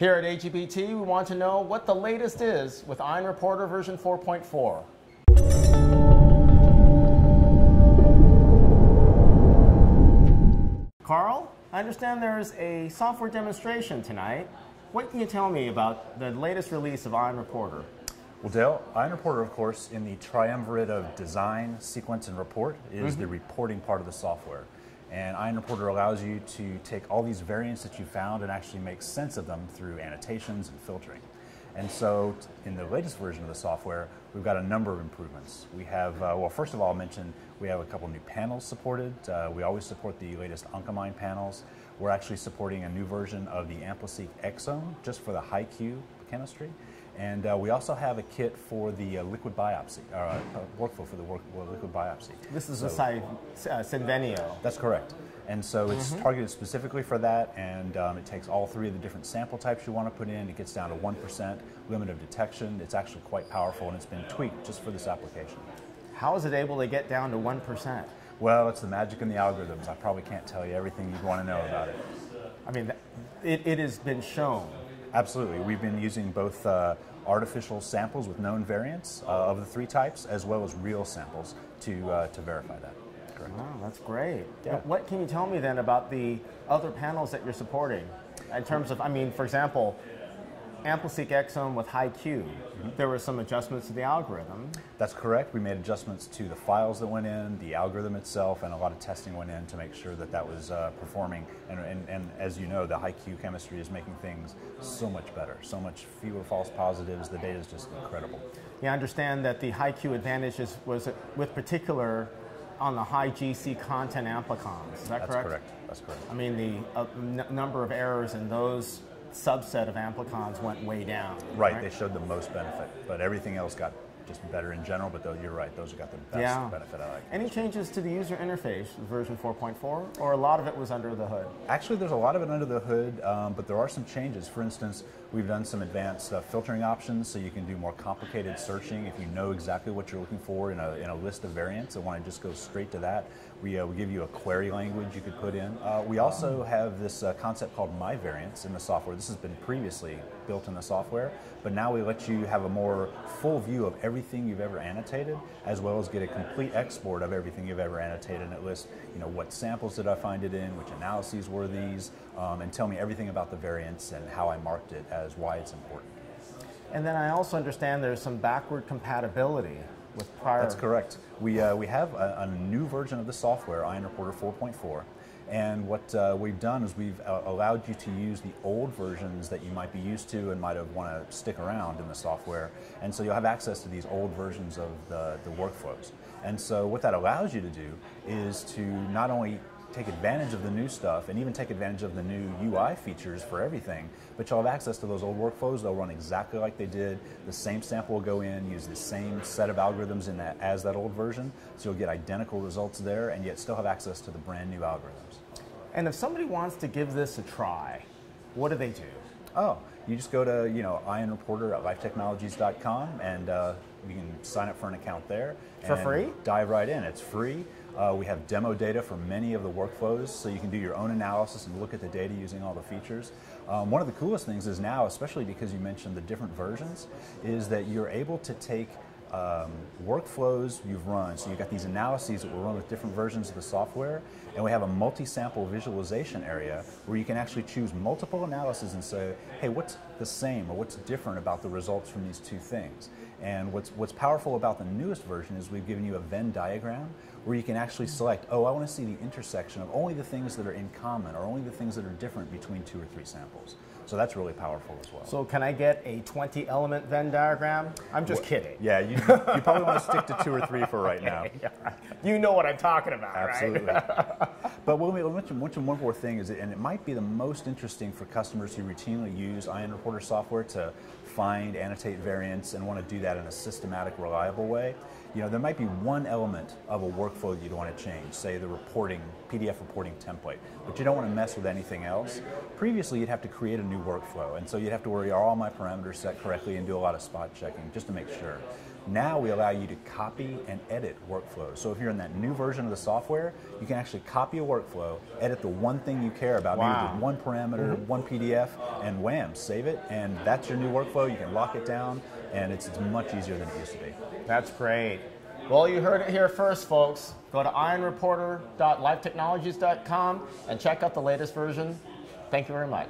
Here at AGBT, we want to know what the latest is with Ion Reporter version 4.4. Carl, I understand there is a software demonstration tonight. What can you tell me about the latest release of Ion Reporter? Well, Dale, Ion Reporter, of course, in the triumvirate of design, sequence, and report, is Mm-hmm. the reporting part of the software. And Ion Reporter allows you to take all these variants that you found and actually make sense of them through annotations and filtering. And so, in the latest version of the software, we've got a number of improvements. We have, uh, well, first of all, I'll mention we have a couple new panels supported. Uh, we always support the latest Oncomine panels. We're actually supporting a new version of the Ampliseq Exome just for the Hi-Q chemistry. And uh, we also have a kit for the uh, liquid biopsy, uh, uh, workflow for the work, well, liquid biopsy. This is So- a Cy- uh, Cynvenio. that's correct. And so it's Mm-hmm. targeted specifically for that, and um, it takes all three of the different sample types you want to put in. It gets down to 1% limit of detection. It's actually quite powerful, and it's been tweaked just for this application. How is it able to get down to 1%? Well, it's the magic in the algorithms. I probably can't tell you everything you'd want to know about it. I mean, it, it has been shown. Absolutely. We've been using both uh, artificial samples with known variants uh, of the three types, as well as real samples to, uh, to verify that. Correct. Wow, that's great. Yeah. What can you tell me then about the other panels that you're supporting? In terms of, I mean, for example, Ampliseq Exome with Hi-Q, there were some adjustments to the algorithm. That's correct. We made adjustments to the files that went in, the algorithm itself, and a lot of testing went in to make sure that that was uh, performing. And, and, and as you know, the Hi-Q chemistry is making things so much better, so much fewer false positives. The data is just incredible. You understand that the high Q advantage is, was with particular on the high GC content amplicons. Is that That's correct? correct. That's correct. I mean, the uh, n- number of errors in those subset of amplicons went way down. Right, they showed the most benefit, but everything else got just better in general. But though you're right, those have got the best Yeah. benefit. I like. Any changes to the user interface version 4.4, or a lot of it was under the hood? Actually, there's a lot of it under the hood, um, but there are some changes. For instance, we've done some advanced uh, filtering options so you can do more complicated searching if you know exactly what you're looking for in a, in a list of variants and want to just go straight to that. We, uh, we give you a query language you could put in. Uh, we also have this uh, concept called My Variants in the software. This has been previously built in the software, but now we let you have a more full view of everything you've ever annotated, as well as get a complete export of everything you've ever annotated. And it lists, you know, what samples did I find it in, which analyses were these, um, and tell me everything about the variants and how I marked it as why it's important. And then I also understand there's some backward compatibility with prior. That's correct. We, uh, we have a, a new version of the software, Ion Reporter 4.4. And what uh, we've done is we've uh, allowed you to use the old versions that you might be used to and might have want to stick around in the software. And so you'll have access to these old versions of the, the workflows. And so what that allows you to do is to not only take advantage of the new stuff and even take advantage of the new UI features for everything, but you'll have access to those old workflows. They'll run exactly like they did. The same sample will go in, use the same set of algorithms in that as that old version, so you'll get identical results there and yet still have access to the brand new algorithms. And if somebody wants to give this a try, what do they do? Oh, you just go to you know Ion Reporter at lifetechnologies.com and uh, you can sign up for an account there For free? Dive right in. It's free. Uh, we have demo data for many of the workflows, so you can do your own analysis and look at the data using all the features. Um, one of the coolest things is now, especially because you mentioned the different versions, is that you're able to take um, workflows you've run. So you've got these analyses that were run with different versions of the software, and we have a multi-sample visualization area where you can actually choose multiple analyses and say, hey, what's the same or what's different about the results from these two things? And what's, what's powerful about the newest version is we've given you a Venn diagram where you can actually select, oh, I want to see the intersection of only the things that are in common or only the things that are different between two or three samples. So that's really powerful as well. So can I get a 20 element Venn diagram? I'm just kidding. yeah, you, you probably want to stick to two or three for right now. You know what I'm talking about, right? Absolutely. right? but we'll, we'll mention, mention one more thing, is, and it might be the most interesting for customers who routinely use Ion Reporter software to find, annotate variants, and want to do that in a systematic, reliable way. You know, there might be one element of a workflow you'd want to change, say the reporting, PDF reporting template, but you don't want to mess with anything else. Previously, you'd have to create a new workflow, and so you'd have to worry, are all my parameters set correctly and do a lot of spot checking just to make sure. Now we allow you to copy and edit workflows. So if you're in that new version of the software, you can actually copy a workflow, edit the one thing you care about, Wow. maybe one parameter, mm-hmm. one PDF, and wham, save it, and that's your new workflow. You can lock it down, and it's, it's much easier than it used to be. That's great. Well, you heard it here first, folks. Go to ionreporter.lifetechnologies.com and check out the latest version. Thank you very much.